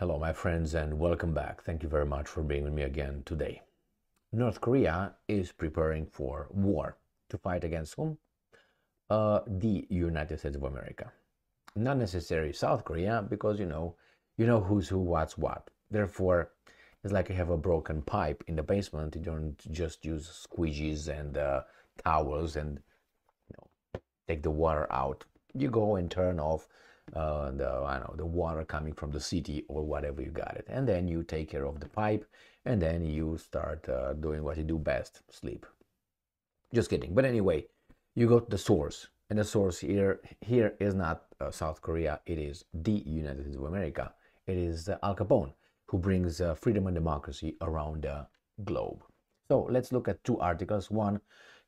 Hello, my friends, and welcome back. Thank you very much for being with me again today. North Korea is preparing for war to fight against whom? Uh, the United States of America. Not necessarily South Korea, because you know, you know who's who, what's what. Therefore, it's like you have a broken pipe in the basement. You don't just use squeegees and uh, towels and you know take the water out. You go and turn off uh, the I know the water coming from the city or whatever you got it, and then you take care of the pipe, and then you start uh, doing what you do best: sleep. Just kidding. But anyway, you go to the source, and the source here here is not uh, South Korea. It is the United States of America. It is uh, Al Capone who brings uh, freedom and democracy around the globe. So let's look at two articles. One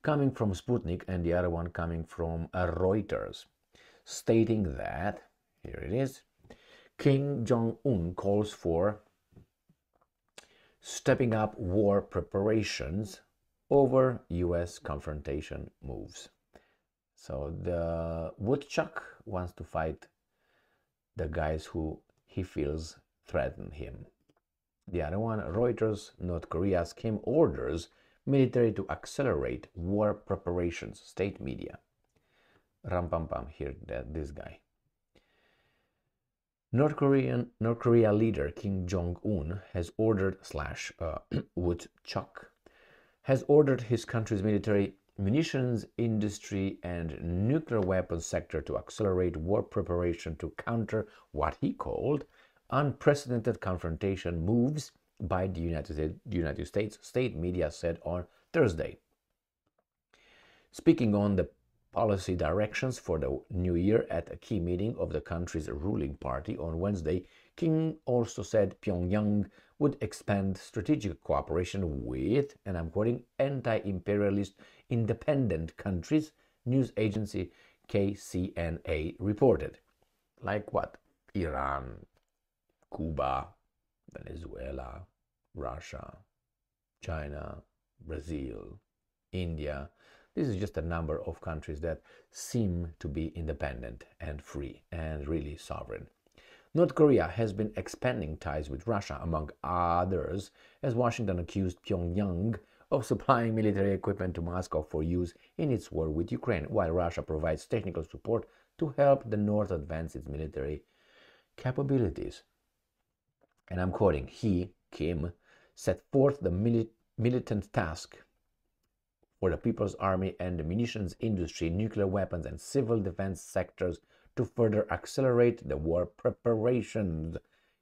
coming from Sputnik and the other one coming from uh, Reuters, stating that here it is. Kim Jong Un calls for stepping up war preparations over US confrontation moves. So the woodchuck wants to fight the guys who he feels threaten him. The other one, Reuters, North Korea's Kim orders military to accelerate war preparations, state media. Ram pam pam, here, this guy. North Korean North Korea leader Kim Jong Un has ordered slash uh, has ordered his country's military munitions industry and nuclear weapons sector to accelerate war preparation to counter what he called unprecedented confrontation moves by the United United States state media said on Thursday. Speaking on the policy directions for the new year at a key meeting of the country's ruling party on Wednesday, Kim also said Pyongyang would expand strategic cooperation with, and I'm quoting, anti imperialist independent countries, news agency KCNA reported. Like what? Iran, Cuba, Venezuela, Russia, China, Brazil, India, this is just a number of countries that seem to be independent and free and really sovereign. North Korea has been expanding ties with Russia, among others, as Washington accused Pyongyang of supplying military equipment to Moscow for use in its war with Ukraine, while Russia provides technical support to help the North advance its military capabilities. And I'm quoting, he, Kim, set forth the mili- militant task for the People's Army and the munitions industry, nuclear weapons, and civil defense sectors to further accelerate the war preparations,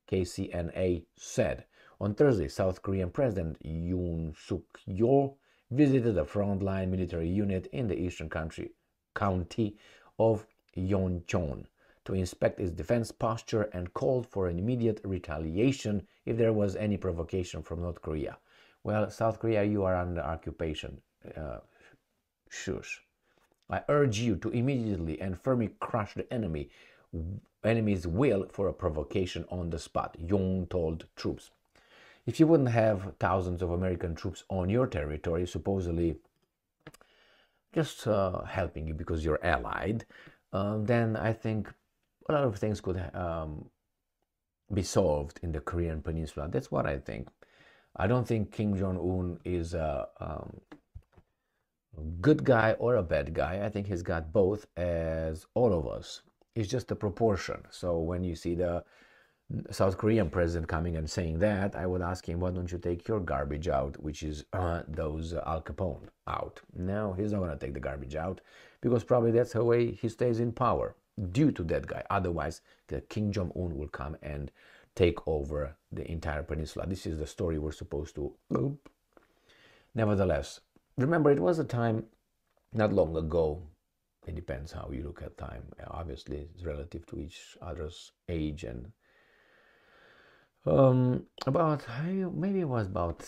KCNA said. On Thursday, South Korean President Yoon Suk Yeol visited a frontline military unit in the eastern country county of Yeoncheon to inspect its defense posture and called for an immediate retaliation if there was any provocation from North Korea. Well, South Korea, you are under occupation uh. I urge you to immediately and firmly crush the enemy, enemy's will for a provocation on the spot, Yoon told troops. If you wouldn't have thousands of American troops on your territory, supposedly just uh, helping you because you're allied, uh, then I think a lot of things could um, be solved in the Korean Peninsula. That's what I think. I don't think Kim Jong Un is a um, good guy or a bad guy. I think he's got both as all of us. It's just a proportion. So when you see the South Korean president coming and saying that, I would ask him, why don't you take your garbage out, which is uh, those uh, Al Capone out? No, he's not going to take the garbage out because probably that's the way he stays in power due to that guy. Otherwise, the Kim Jong Un will come and take over the entire peninsula. This is the story we're supposed to. Nevertheless, remember it was a time not long ago it depends how you look at time obviously it's relative to each other's age and um, about maybe it was about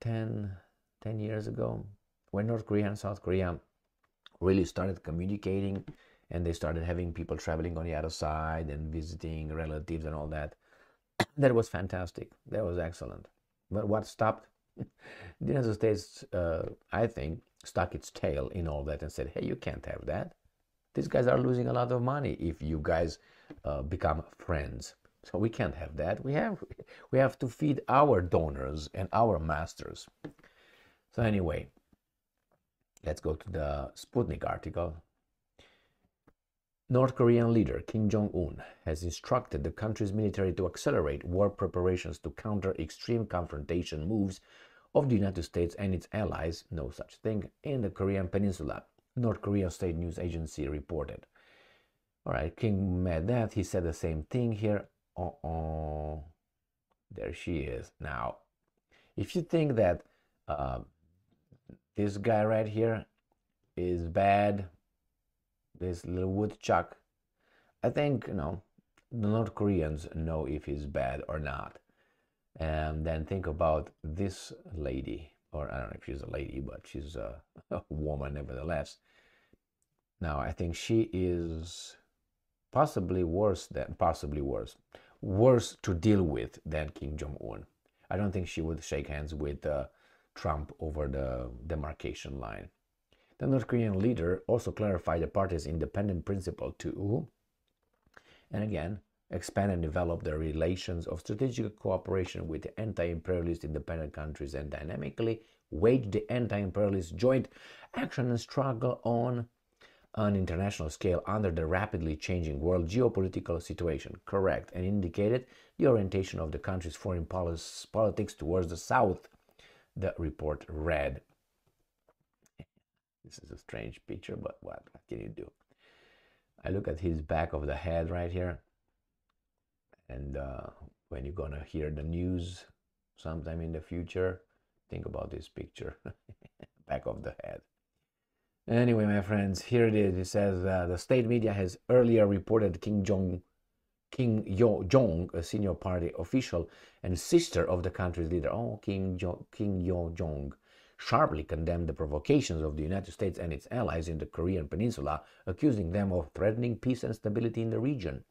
10, 10 years ago when north korea and south korea really started communicating and they started having people traveling on the other side and visiting relatives and all that. That was fantastic. That was excellent. But what stopped the United States, uh, I think, stuck its tail in all that and said, hey, you can't have that. These guys are losing a lot of money if you guys uh, become friends. So we can't have that. We have we have to feed our donors and our masters. So anyway, let's go to the Sputnik article. North Korean leader Kim Jong un has instructed the country's military to accelerate war preparations to counter extreme confrontation moves of the United States and its allies, no such thing, in the Korean Peninsula, North Korean state news agency reported. All right, King that. He said the same thing here. Uh oh. There she is. Now, if you think that uh, this guy right here is bad, this little woodchuck. I think, you know, the North Koreans know if he's bad or not. And then think about this lady, or I don't know if she's a lady, but she's a, a woman nevertheless. Now, I think she is possibly worse than, possibly worse, worse to deal with than Kim Jong un. I don't think she would shake hands with uh, Trump over the demarcation line. The North Korean leader also clarified the party's independent principle to, and again, expand and develop the relations of strategic cooperation with the anti-imperialist independent countries and dynamically wage the anti-imperialist joint action and struggle on an international scale under the rapidly changing world geopolitical situation. Correct, and indicated the orientation of the country's foreign politics towards the south, the report read. This is a strange picture, but what, what can you do? I look at his back of the head right here. And uh, when you're gonna hear the news sometime in the future, think about this picture, back of the head. Anyway, my friends, here it is. It says uh, the state media has earlier reported Kim Jong Kim Yo Jong, a senior party official and sister of the country's leader, oh Kim jo- Kim Yo Jong, sharply condemned the provocations of the United States and its allies in the Korean Peninsula, accusing them of threatening peace and stability in the region,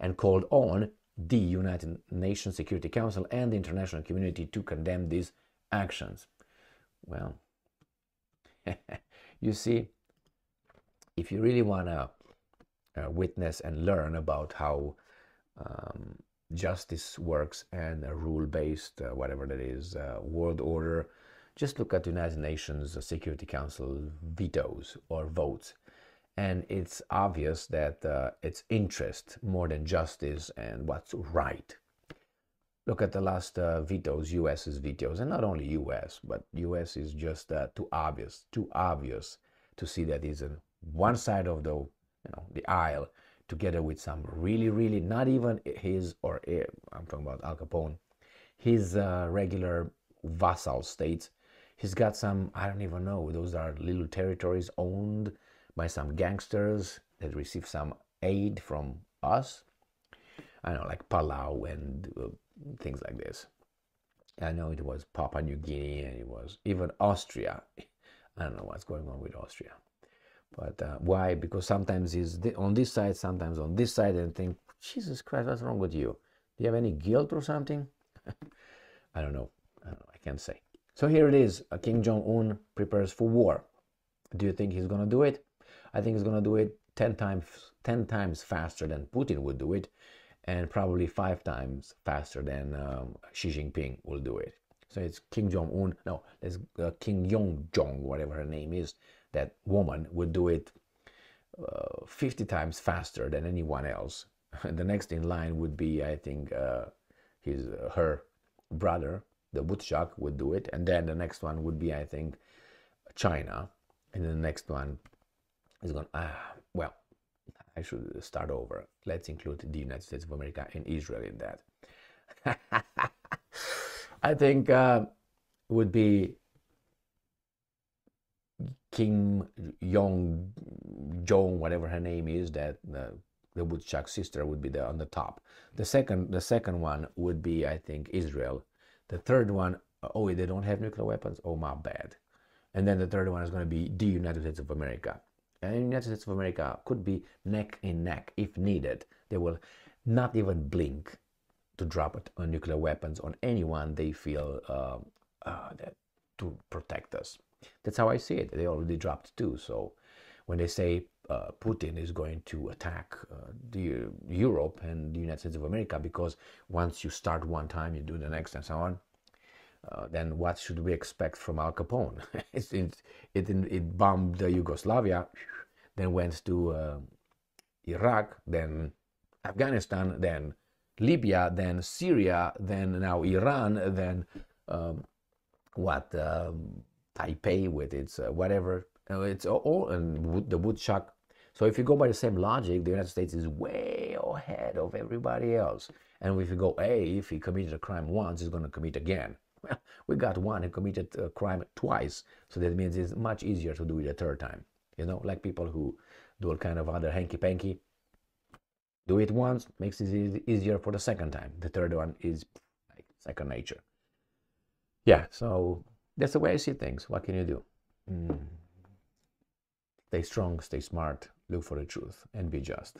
and called on the United Nations Security Council and the international community to condemn these actions. Well, you see, if you really want to uh, witness and learn about how um, justice works and a rule based, uh, whatever that is, uh, world order, just look at the United Nations Security Council vetoes or votes. And it's obvious that uh, it's interest more than justice and what's right. Look at the last uh, vetoes, US's vetoes, and not only US, but US is just uh, too obvious, too obvious to see that he's on one side of the, you know, the aisle, together with some really, really not even his or I'm talking about Al Capone, his uh, regular vassal states He's got some, I don't even know, those are little territories owned by some gangsters that receive some aid from us. I know, like Palau and uh, things like this. I know it was Papua New Guinea and it was even Austria. I don't know what's going on with Austria. But uh, why? Because sometimes he's on this side, sometimes on this side, and think, Jesus Christ, what's wrong with you? Do you have any guilt or something? I don't know. I don't know. I can't say. So here it is. Kim Jong Un prepares for war. Do you think he's going to do it? I think he's going to do it 10 times 10 times faster than Putin would do it and probably 5 times faster than um, Xi Jinping will do it. So it's Kim Jong Un, no, it's uh, Kim Yong Jong, whatever her name is. That woman would do it uh, 50 times faster than anyone else. the next in line would be, I think, uh, his uh, her brother the Butchak, would do it, and then the next one would be, I think, China, and the next one is going. Ah, well, I should start over. Let's include the United States of America and Israel in that. I think uh, would be Kim Yong Jong, whatever her name is, that uh, the woodchuck sister would be there on the top. The second, the second one would be, I think, Israel the third one, oh, they don't have nuclear weapons. Oh, my bad. And then the third one is going to be the United States of America. And the United States of America could be neck in neck if needed. They will not even blink to drop nuclear weapons on anyone they feel uh, uh, that to protect us. That's how I see it. They already dropped two. So when they say uh, Putin is going to attack uh, the Europe and the United States of America because once you start one time, you do the next and so on. Uh, then what should we expect from Al Capone? it, it, it, bombed Yugoslavia, then went to uh, Iraq, then Afghanistan, then Libya, then Syria, then now Iran, then um, what um, Taipei with its uh, whatever. It's all and the woodchuck. So if you go by the same logic, the United States is way ahead of everybody else. And if you go, hey, if he committed a crime once, he's going to commit again. Well, we got one who committed a crime twice, so that means it's much easier to do it a third time. You know, like people who do all kind of other hanky panky. Do it once, makes it easier for the second time. The third one is like second nature. Yeah, so that's the way I see things. What can you do? Mm. Stay strong, stay smart, look for the truth, and be just.